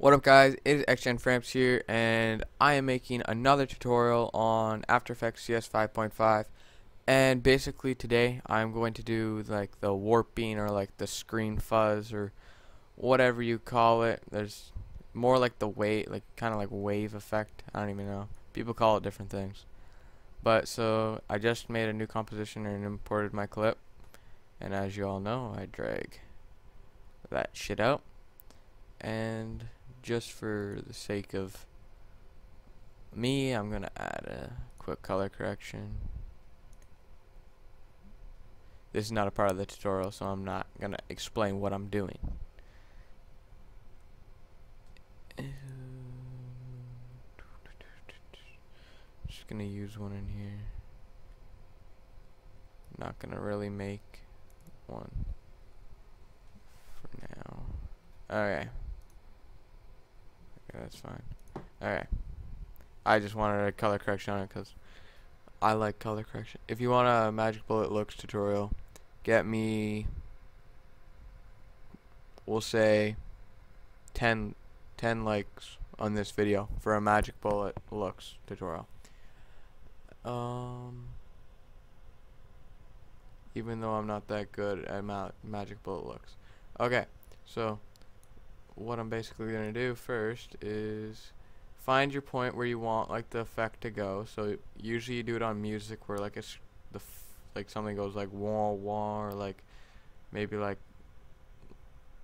What up guys, it is XGen Frampz here and I am making another tutorial on After Effects CS 5.5 and basically today I'm going to do like the warping or like the screen fuzz or whatever you call it. There's more like the wave, like kind of like wave effect, I don't even know. People call it different things. But so I just made a new composition and imported my clip and as you all know I drag that shit out and just for the sake of me, I'm going to add a quick color correction. This is not a part of the tutorial, so I'm not going to explain what I'm doing. Um, just going to use one in here. Not going to really make one for now. Okay. Okay, that's fine. Alright. I just wanted a color correction on it because I like color correction. If you want a Magic Bullet Looks tutorial, get me, we'll say, 10, 10 likes on this video for a Magic Bullet Looks tutorial. Um, even though I'm not that good at ma Magic Bullet Looks. Okay, so what I'm basically going to do first is find your point where you want like the effect to go. So usually you do it on music where like it's the like something goes like wah wah or like maybe like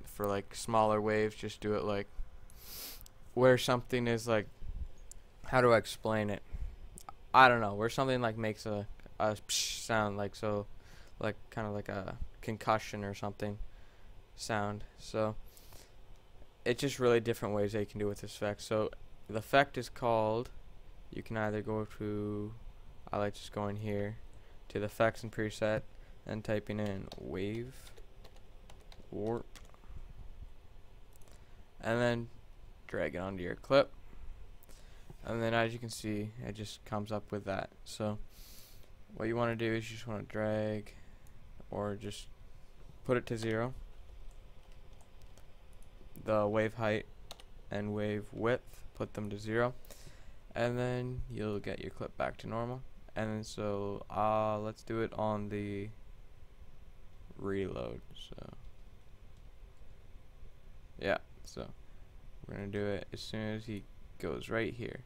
for like smaller waves just do it like where something is like how do I explain it? I don't know, where something like makes a a sound like so like kind of like a concussion or something sound. So it's just really different ways they can do with this effect. So the effect is called, you can either go to, I like just going here to the effects and preset and typing in wave warp and then drag it onto your clip. And then as you can see it just comes up with that. So what you want to do is you just want to drag or just put it to zero the wave height and wave width, put them to zero, and then you'll get your clip back to normal. And so uh, let's do it on the reload. So yeah, so we're gonna do it as soon as he goes right here.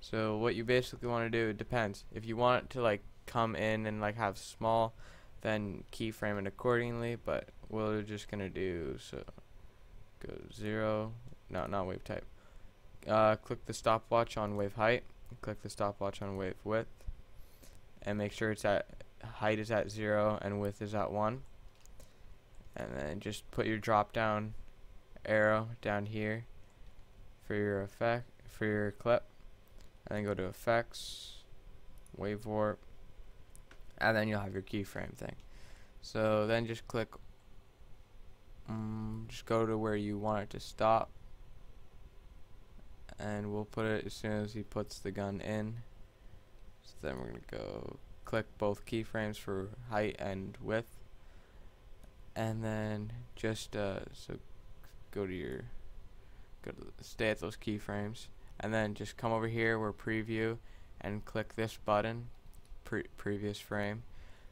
So what you basically want to do, it depends. If you want it to like come in and like have small, then keyframe it accordingly. But we're just gonna do so go zero. No not wave type. Uh, click the stopwatch on wave height. Click the stopwatch on wave width. And make sure it's at height is at zero and width is at one. And then just put your drop down arrow down here for your effect for your clip. And then go to effects wave warp. And then you'll have your keyframe thing. So then just click um, just go to where you want it to stop. And we'll put it as soon as he puts the gun in. So then we're gonna go click both keyframes for height and width. And then just uh, so go to your go to stay at those keyframes. And then just come over here where preview and click this button pre previous frame.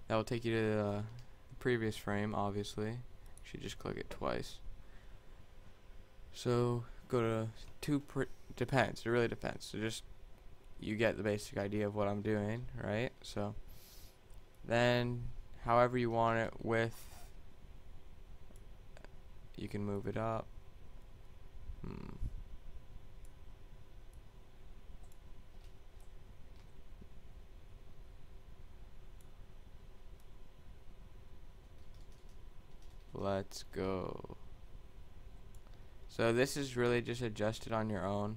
That will take you to the previous frame obviously should just click it twice. So go to two. depends. It really depends. So just you get the basic idea of what I'm doing, right? So then, however you want it with, you can move it up. Hmm. Let's go. So this is really just adjusted on your own.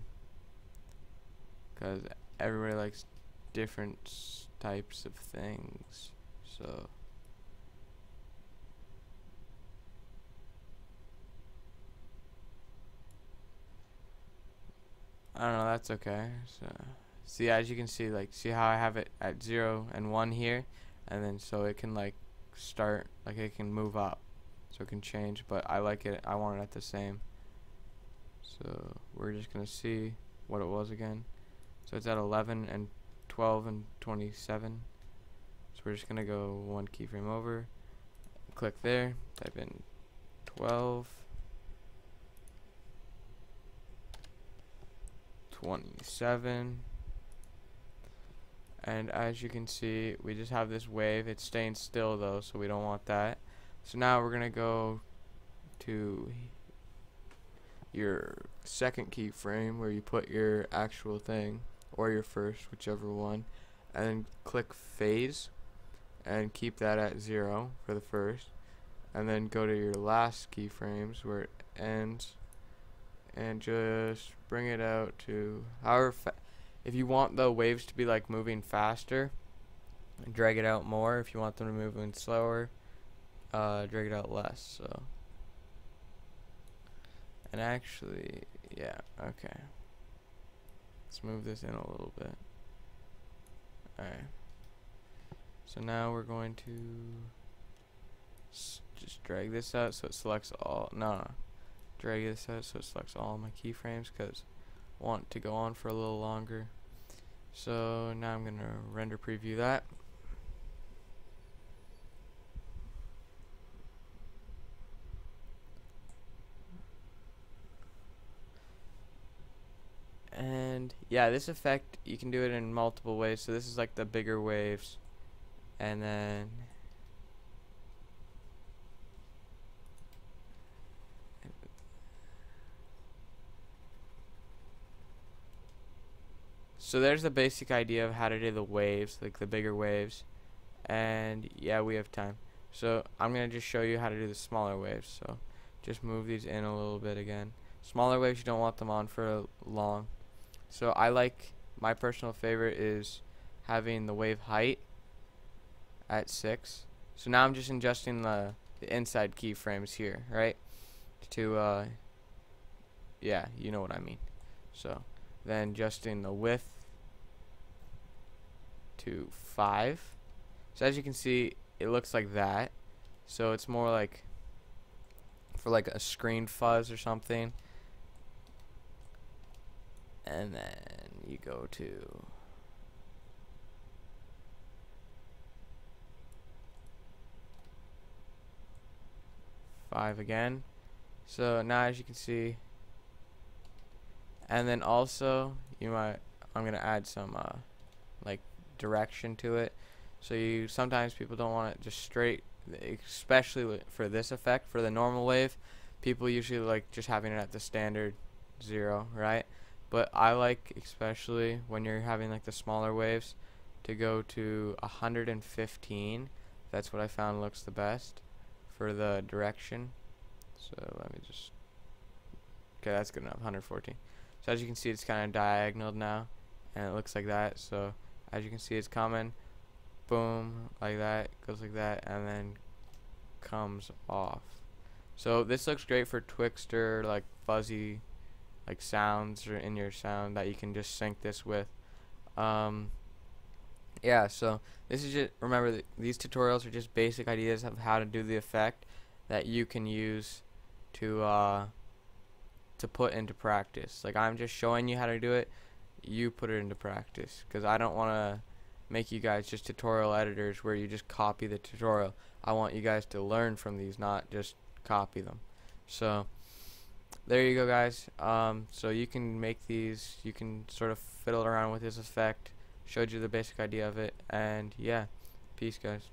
Because everybody likes different types of things. So. I don't know, that's okay. So see as you can see like see how I have it at 0 and 1 here and then so it can like start like it can move up so it can change but I like it I want it at the same So we're just gonna see what it was again. So it's at 11 and 12 and 27. So we're just gonna go one keyframe over, click there, type in 12, 27, and as you can see, we just have this wave. It's staying still though, so we don't want that. So now we're gonna go to your second keyframe where you put your actual thing or your first whichever one and click phase and keep that at zero for the first. And then go to your last keyframes where it ends and just bring it out to however if you want the waves to be like moving faster drag it out more. If you want them to move in slower uh, drag it out less so and actually, yeah, okay. Let's move this in a little bit. Alright. So now we're going to just drag this out so it selects all, no, no. Drag this out so it selects all my keyframes because I want to go on for a little longer. So now I'm going to render preview that. and yeah this effect you can do it in multiple ways so this is like the bigger waves and then so there's the basic idea of how to do the waves like the bigger waves and yeah we have time. So I'm gonna just show you how to do the smaller waves so just move these in a little bit again. Smaller waves you don't want them on for a long so I like, my personal favorite is having the wave height at 6. So now I'm just adjusting the, the inside keyframes here, right? To, uh, yeah, you know what I mean. So then adjusting the width to 5. So as you can see, it looks like that. So it's more like for like a screen fuzz or something and then you go to five again. So now as you can see and then also you might I'm gonna add some uh, like direction to it. So you sometimes people don't want it just straight especially for this effect for the normal wave people usually like just having it at the standard zero right but I like especially when you're having like the smaller waves to go to 115 that's what I found looks the best for the direction. So let me just okay that's good enough 114 so as you can see it's kind of diagonal now and it looks like that. So as you can see it's coming. Boom like that goes like that and then comes off. So this looks great for Twixtor like fuzzy like sounds or in your sound that you can just sync this with. Um, yeah, so this is just remember th these tutorials are just basic ideas of how to do the effect that you can use to uh, to put into practice. Like I'm just showing you how to do it. You put it into practice because I don't want to make you guys just tutorial editors where you just copy the tutorial. I want you guys to learn from these, not just copy them. So there you go guys. Um, so you can make these. You can sort of fiddle around with this effect. Showed you the basic idea of it. And yeah peace guys